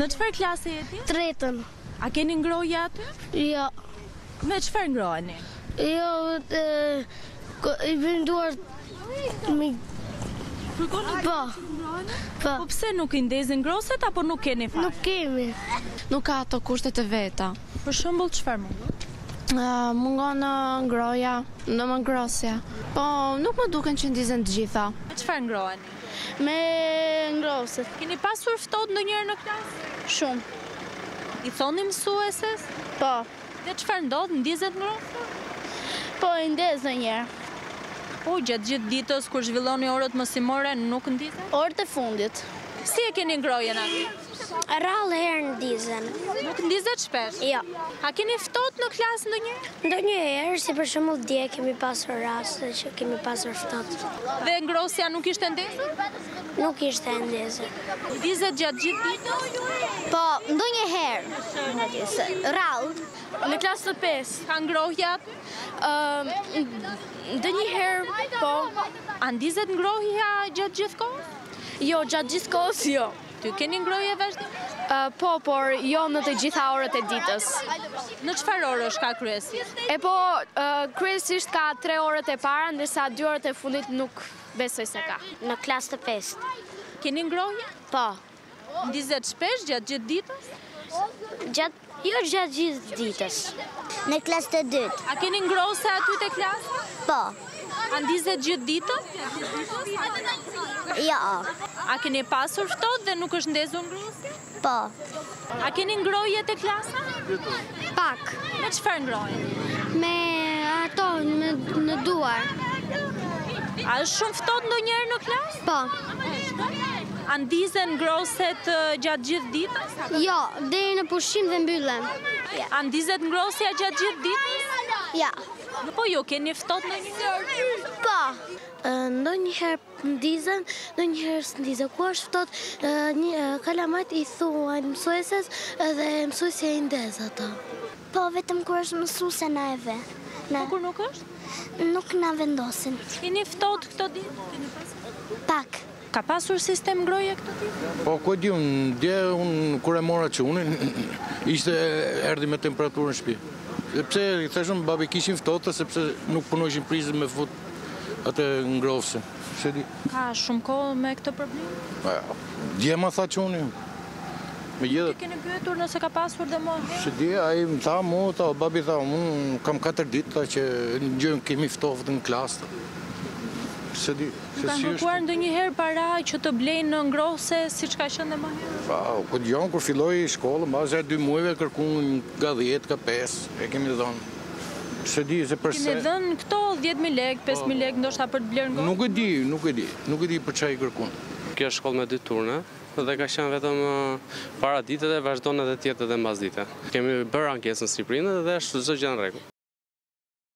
Në çfarë klase jeti? Të tretën. A keni ngrohje aty? Jo. Me çfarë ngroheni? Jo, e, i bëjmë duart me... Fërkoni? Po, po. Po pse nuk i ndezin ngrohëset apo nuk keni fare? Nuk kemi. Nuk ka ato kushtet e veta. Për shembull çfarë mungon? Uh, mungon uh, ngrohja, ëm ngrohësja. Po, nuk më duken që ndizen të gjitha. Me çfarë ngroheni? Me ngrohëset. Keni pasur ftohtë ndonjëherë në klasë? Shumë. I thoni mësueses? Po. Dhe çfarë ndodh, ndizet ngrohësja? Po, ndizet ndonjëherë. Po, gjatë gjithë ditës kur zhvilloni orët mësimore, nuk ndizet? Orët e fundit. Si e keni ngrohjen aty? Rrallëherë ndizen. Nuk ndizet shpesh? Jo. A keni ftohtë në klasë ndonjë? Ndonjëherë, si për shembull dje, kemi pasur raste që kemi pasur ftohtë. Dhe ngrohësja nuk ishte ndezur? Nuk ishte ndezur. Ndizet gjatë gjithë ditës? Po, ndonjëherë ndizet. Rrallë. Në klasë të pestë. Ka ngrohje? Ndonjëherë, po. A ndizet ngrohja gjatë gjithë kohës? Jo, gjatë gjithë kohës, jo. Ju keni ngrohje vazhdimisht? Po, por jo në të gjitha orët e ditës. Në çfarë orësh ka kryesisht? E po, kryesisht ka tre orët e para, ndërsa dy orët e fundit nuk besoj se ka. Në klasë të pestë. Keni ngrohje? Po. Ndizet shpesh gjatë gjithë ditës? Gjatë Jo gjatë gjithë ditës. Në klasë të dytë. A keni ngrohëse aty te klasa? Po. A ndizet gjithë ditën? Jo. A keni pasur ftohtë dhe nuk është ndezur ngrohësja? Po. A keni ngrohje te klasa? Pak. Me çfarë ngroheni? Me ato në duar. A është shumë ftohtë ndonjëherë në klasë? Po. A ndizen ngrohëset gjatë gjithë ditës? Jo, deri në pushim dhe mbyllen. A ndizet ngrohësja gjatë gjithë ditës? Jo. Po ju keni ftohtë ndonjëherë? Po. Ndonjëherë ndizen, ndonjëherë s'ndizen. Kur është ftohtë, kalamajt i thonë mësueses dhe mësuesja i ndez ato. Po, vetëm kur është mësuesja na e vë. Po kur nuk është? Nuk na vendosin. Keni ftohtë këto ditë? Keni pasur? Pak. Ka pasur sistem ngrohje këto ditë? Po, ku e di unë, dje unë kur e mora çunin, ishte erdhi me temperaturë në shtëpi. Dhe pse i thashë, babi kishim ftohtë sepse nuk punojshin prizat me fut atë ngrohësin. S'e di. Ka shumë kohë me këtë problem? Po, dje ma tha çuni. Megjithatë, keni pyetur nëse ka pasur dhe më herët? Së dje ai më tha mu, tha babi tha mu, kam katër ditë tha që nuk kemi ngrohtë në klasë. Se di, se si është. Kanë kërkuar ndonjëherë para që të blejnë ngrohëse siç ka qenë dhe më herët? Pa, ku dëgjon kur filloi shkollën, mbase ai dy muajve kërkuan nga dhjetë, nga pesë, e kemi dhënë. Se di se përse. Keni dhënë këto dhjetë mijë lekë, pesë mijë lekë ndoshta për të blerë ngrohëse? Nuk e di, nuk e di, nuk e di për çfarë i kërkuan. Kjo është shkollë me dy turne. Dhe ka qenë vetëm paradite dhe vazhdon edhe të jetë edhe mbasdite. Kemi bërë ankesën si prindër dhe është çdo gjë në rregull.